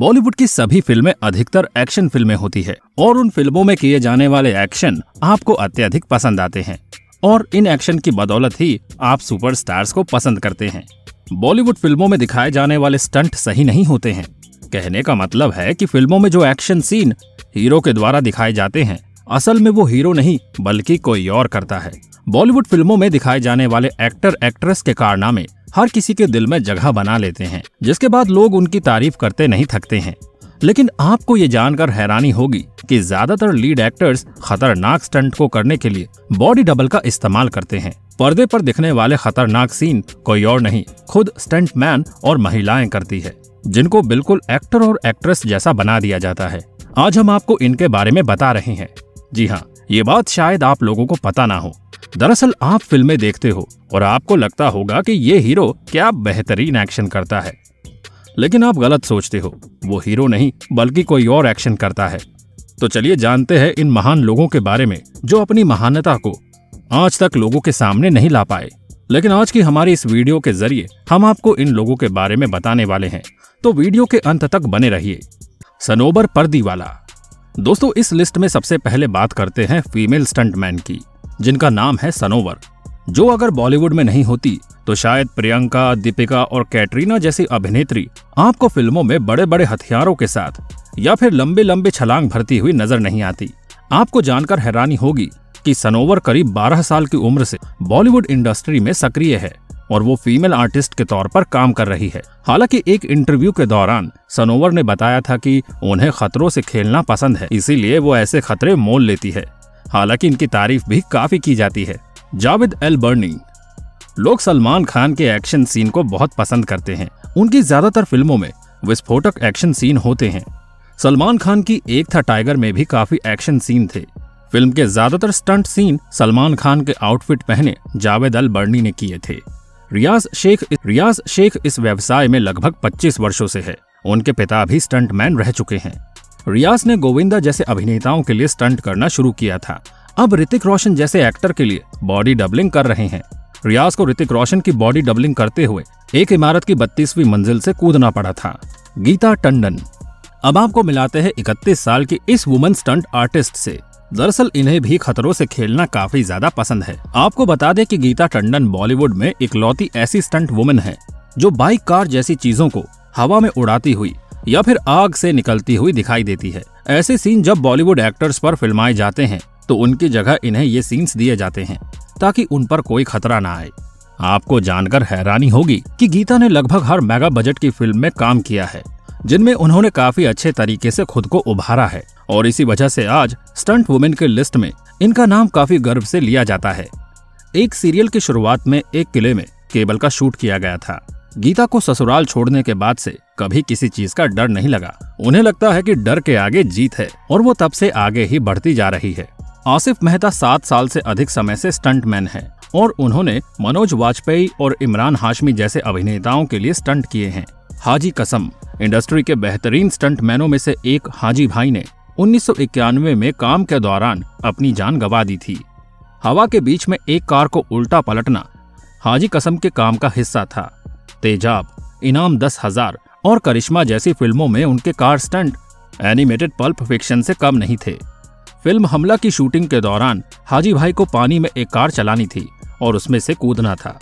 बॉलीवुड की सभी फ़िल्में अधिकतर एक्शन फ़िल्में होती है, और उन फ़िल्मों में किए जाने वाले एक्शन आपको अत्यधिक पसंद आते हैं, और इन एक्शन की बदौलत ही आप सुपरस्टार्स को पसंद करते हैं। बॉलीवुड फ़िल्मों में दिखाए जाने वाले स्टंट सही नहीं होते हैं। कहने का मतलब है कि फ़िल्मों में जो एक्शन सीन हीरो के द्वारा दिखाए जाते हैं, असल में वो हीरो नहीं, बल्कि कोई और करता है। बॉलीवुड फ़िल्मों में दिखाए जाने वाले एक्टर एक्ट्रेस के कारनामे हर किसी के दिल में जगह बना लेते हैं, जिसके बाद लोग उनकी तारीफ़ करते नहीं थकते हैं। लेकिन आपको ये जानकर हैरानी होगी कि ज़्यादातर लीड एक्टर्स खतरनाक स्टंट को करने के लिए बॉडी डबल का इस्तेमाल करते हैं। पर्दे पर दिखने वाले खतरनाक सीन कोई और नहीं, खुद स्टंट मैन और महिलाएँ करती है, जिनको बिल्कुल एक्टर और एक्ट्रेस जैसा बना दिया जाता है। आज हम आपको इनके बारे में बता रहे हैं। जी हाँ ये बात शायद आप लोगों को पता ना हो। दरअसल आप फ़िल्में देखते हो और आपको लगता होगा कि ये हीरो क्या बेहतरीन एक्शन करता है। लेकिन आप गलत सोचते हो, वो हीरो नहीं, बल्कि कोई और एक्शन करता है। तो चलिए जानते हैं इन महान लोगों के बारे में, जो अपनी महानता को आज तक लोगों के सामने नहीं ला पाए। लेकिन आज की हमारी इस वीडियो के ज़रिए हम आपको इन लोगों के बारे में बताने वाले हैं। तो वीडियो के अंत तक बने रहिए। सनोबर पर्दी वाला दोस्तों, इस लिस्ट में सबसे पहले बात करते हैं फीमेल स्टंटमैन की। जिनका नाम है सनोवर। जो अगर बॉलीवुड में नहीं होती तो शायद प्रियंका, दीपिका और कैटरीना जैसी अभिनेत्री आपको फ़िल्मों में बड़े बड़े हथियारों के साथ या फिर लंबे लंबे छलांग भरती हुई नज़र नहीं आती। आपको जानकर हैरानी होगी कि सनोवर करीब 12 साल की उम्र से बॉलीवुड इंडस्ट्री में सक्रिय है और वो फीमेल आर्टिस्ट के तौर पर काम कर रही है। हालाँकि एक इंटरव्यू के दौरान सनोवर ने बताया था कि उन्हें खतरों से खेलना पसंद है, इसीलिए वो ऐसे खतरे मोल लेती है। हालाँकि इनकी तारीफ़ भी काफ़ी की जाती है। जावेद एल बर्नी लोग सलमान खान के एक्शन सीन को बहुत पसंद करते हैं। उनकी ज़्यादातर फ़िल्मों में विस्फोटक एक्शन सीन होते हैं। सलमान खान की एक था टाइगर में भी काफ़ी एक्शन सीन थे। फ़िल्म के ज़्यादातर स्टंट सीन सलमान खान के आउटफिट पहने जावेद अल बर्नी ने किए थे। रियाज शेख रियाज शेख इस व्यवसाय में लगभग 25 वर्षों से है। उनके पिता भी स्टंट मैन रह चुके हैं। रियाज ने गोविंदा जैसे अभिनेताओं के लिए स्टंट करना शुरू किया था। अब ऋतिक रोशन जैसे एक्टर के लिए बॉडी डबलिंग कर रहे हैं। रियाज को ऋतिक रोशन की बॉडी डबलिंग करते हुए एक इमारत की बत्तीसवीं मंजिल से कूदना पड़ा था। गीता टंडन। अब आपको मिलाते हैं इकतीस साल की इस वुमन स्टंट आर्टिस्ट से। दरअसल इन्हें भी खतरों से खेलना काफ़ी ज़्यादा पसंद है। आपको बता दें कि गीता टंडन बॉलीवुड में इकलौती ऐसी स्टंट वुमन है, जो बाइक, कार जैसी चीज़ों को हवा में उड़ाती हुई या फिर आग से निकलती हुई दिखाई देती है। ऐसे सीन जब बॉलीवुड एक्टर्स पर फिल्माए जाते हैं तो उनकी जगह इन्हें ये सीन्स दिए जाते हैं, ताकि उन पर कोई खतरा ना आए। आपको जानकर हैरानी होगी कि गीता ने लगभग हर मेगा बजट की फ़िल्म में काम किया है, जिनमें उन्होंने काफ़ी अच्छे तरीके से खुद को उभारा है, और इसी वजह से आज स्टंट वुमेन के लिस्ट में इनका नाम काफ़ी गर्व से लिया जाता है। एक सीरियल की शुरुआत में एक किले में केबल का शूट किया गया था। गीता को ससुराल छोड़ने के बाद से कभी किसी चीज़ का डर नहीं लगा। उन्हें लगता है कि डर के आगे जीत है और वो तब से आगे ही बढ़ती जा रही है। आसिफ मेहता सात साल से अधिक समय से स्टंट मैन है और उन्होंने मनोज वाजपेयी और इमरान हाशमी जैसे अभिनेताओं के लिए स्टंट किए हैं। हाजी कसम, इंडस्ट्री के बेहतरीन स्टंट मैनों में से एक हाजी भाई ने उन्नीस सौ इक्यानवे में काम के दौरान अपनी जान गंवा दी थी। हवा के बीच में एक कार को उल्टा पलटना हाजी कसम के काम का हिस्सा था। तेजाब, इनाम दस हज़ार और करिश्मा जैसी फ़िल्मों में उनके car stunt, animated pulp fiction से कम नहीं थे। फ़िल्म हमला की शूटिंग के दौरान हाजी भाई को पानी में एक कार चलानी थी और उसमें से कूदना था।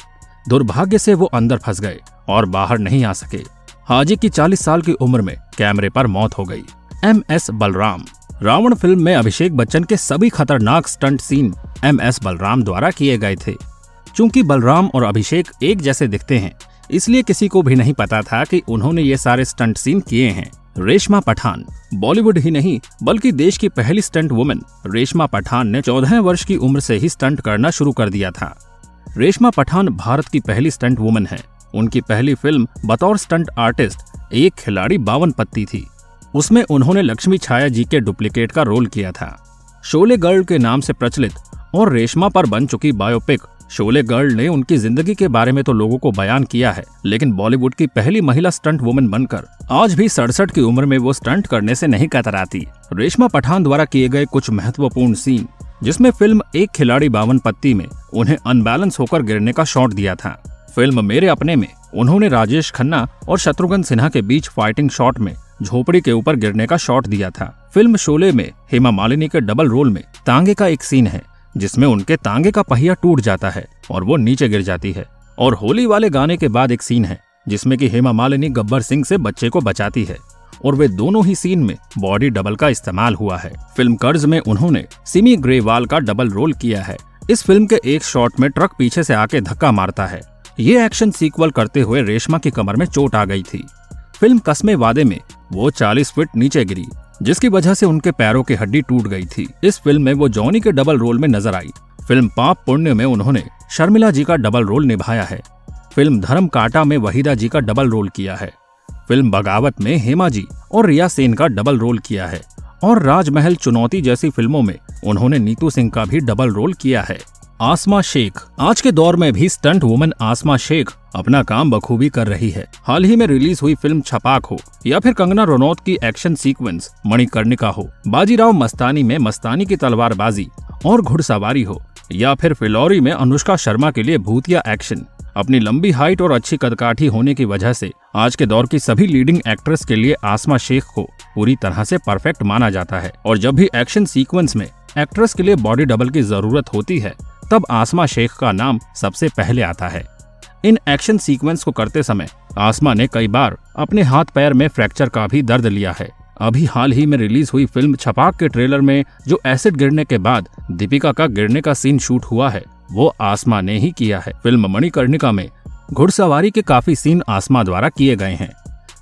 दुर्भाग्य से वो अंदर फंस गए और बाहर नहीं आ सके। हाजी की 40 साल की उम्र में कैमरे पर मौत हो गई। एम एस बलराम, रावण फ़िल्म में अभिषेक बच्चन के सभी खतरनाक stunt scene M S Balram द्वारा किए गए थे। चूँकि बलराम और अभिषेक एक जैसे दिखते हैं इसलिए किसी को भी नहीं पता था कि उन्होंने ये सारे स्टंट सीन किए हैं। रेशमा पठान, बॉलीवुड ही नहीं, बल्कि देश की पहली स्टंट वुमेन रेशमा पठान ने चौदह वर्ष की उम्र से ही स्टंट करना शुरू कर दिया था। रेशमा पठान भारत की पहली स्टंट वुमेन है। उनकी पहली फ़िल्म बतौर स्टंट आर्टिस्ट एक खिलाड़ी बावन पत्ती थी। उसमें उन्होंने लक्ष्मी छाया जी के डुप्लीकेट का रोल किया था। शोले गर्ल के नाम से प्रचलित और रेशमा पर बन चुकी बायोपिक शोले गर्ल ने उनकी ज़िंदगी के बारे में तो लोगों को बयान किया है, लेकिन बॉलीवुड की पहली महिला स्टंट वुमेन बनकर आज भी सड़सठ की उम्र में वो स्टंट करने से नहीं कतराती। रेशमा पठान द्वारा किए गए कुछ महत्वपूर्ण सीन, जिसमें फ़िल्म एक खिलाड़ी बावन पत्ती में उन्हें अनबैलेंस होकर गिरने का शॉट दिया था। फ़िल्म मेरे अपने में, उन्होंने राजेश खन्ना और शत्रुघ्न सिन्हा के बीच फाइटिंग शॉट में झोपड़ी के ऊपर गिरने का शॉट दिया था। फ़िल्म शोले में हेमा मालिनी के डबल रोल में तांगे का एक सीन है जिसमें उनके तांगे का पहिया टूट जाता है और वो नीचे गिर जाती है। और होली वाले गाने के बाद एक सीन है, जिसमें कि हेमा मालिनी गब्बर सिंह से बच्चे को बचाती है। और वे दोनों ही सीन में बॉडी डबल का इस्तेमाल हुआ है। फ़िल्म कर्ज में उन्होंने सिमी ग्रेवाल का डबल रोल किया है। इस फ़िल्म के एक शॉट में ट्रक पीछे से आके धक्का मारता है। ये एक्शन सीक्वल करते हुए रेशमा की कमर में चोट आ गई थी। फ़िल्म कस्मे वादे में वो 40 फीट नीचे गिरी जिसकी वजह से उनके पैरों की हड्डी टूट गई थी। इस फ़िल्म में वो जॉनी के डबल रोल में नज़र आई। फ़िल्म पाप पुण्य में उन्होंने शर्मिला जी का डबल रोल निभाया है। फ़िल्म धर्म काटा में वहीदा जी का डबल रोल किया है। फ़िल्म बगावत में हेमा जी और रिया सेन का डबल रोल किया है। और राजमहल चुनौती जैसी फ़िल्मों में उन्होंने नीतू सिंह का भी डबल रोल किया है। आसमा शेख। आज के दौर में भी स्टंट वुमन आसमा शेख अपना काम बखूबी कर रही है। हाल ही में रिलीज़ हुई फ़िल्म छपाक हो, या फिर कंगना रनौत की एक्शन सीक्वेंस मणिकर्णिका हो। बाजीराव मस्तानी में मस्तानी की तलवारबाजी और घुड़सवारी हो, या फिर फिलौरी में अनुष्का शर्मा के लिए भूतिया एक्शन अपनी लंबी हाइट और अच्छी कदकाठी होने की वजह से आज के दौर की सभी लीडिंग एक्ट्रेस के लिए आसमा शेख को पूरी तरह से परफेक्ट माना जाता है। और जब भी एक्शन सीक्वेंस में एक्ट्रेस के लिए बॉडी डबल की ज़रूरत होती है तब आसमा शेख का नाम सबसे पहले आता है। इन एक्शन सीक्वेंस को करते समय आसमा ने कई बार अपने हाथ पैर में फ्रैक्चर का भी दर्द लिया है। अभी हाल ही में रिलीज़ हुई फ़िल्म छपाक के ट्रेलर में जो एसिड गिरने के बाद दीपिका का गिरने का सीन शूट हुआ है, वो आसमा ने ही किया है। फ़िल्म मणिकर्णिका में घुड़सवारी के काफ़ी सीन आसमा द्वारा किए गए हैं।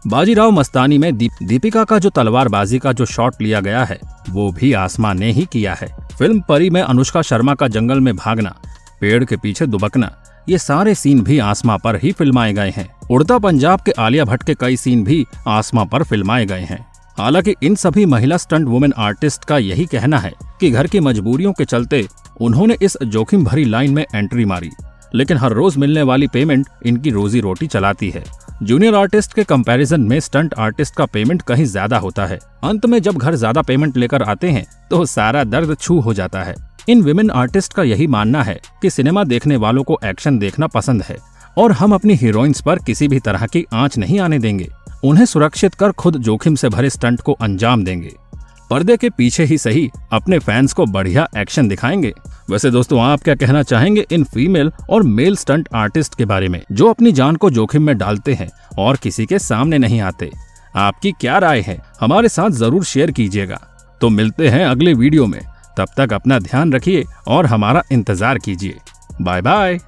बाजीराव मस्तानी में दीप, दीपिका का जो तलवारबाजी का जो शॉट लिया गया है वो भी आसमान ने ही किया है। फ़िल्म परी में अनुष्का शर्मा का जंगल में भागना पेड़ के पीछे दुबकना ये सारे सीन भी आसमा पर ही फिल्माए गए हैं। उड़ता पंजाब के आलिया भट्ट के कई सीन भी आसमा पर फिल्माए गए हैं। हालाँकि इन सभी महिला स्टंट वुमेन आर्टिस्ट का यही कहना है कि घर की मजबूरियों के चलते उन्होंने इस जोखिम भरी लाइन में एंट्री मारी। लेकिन हर रोज मिलने वाली पेमेंट इनकी रोजी रोटी चलाती है। जूनियर आर्टिस्ट के कंपैरिजन में स्टंट आर्टिस्ट का पेमेंट कहीं ज़्यादा होता है। अंत में जब घर ज़्यादा पेमेंट लेकर आते हैं तो सारा दर्द छू हो जाता है। इन विमेन आर्टिस्ट का यही मानना है कि सिनेमा देखने वालों को एक्शन देखना पसंद है और हम अपनी हीरोइंस पर किसी भी तरह की आँच नहीं आने देंगे। उन्हें सुरक्षित कर खुद जोखिम से भरे स्टंट को अंजाम देंगे। पर्दे के पीछे ही सही अपने फैंस को बढ़िया एक्शन दिखाएँगे। वैसे दोस्तों, आप क्या कहना चाहेंगे इन फीमेल और मेल स्टंट आर्टिस्ट के बारे में, जो अपनी जान को जोखिम में डालते हैं और किसी के सामने नहीं आते? आपकी क्या राय है? हमारे साथ ज़रूर शेयर कीजिएगा। तो मिलते हैं अगले वीडियो में। तब तक अपना ध्यान रखिए और हमारा इंतज़ार कीजिए। Bye bye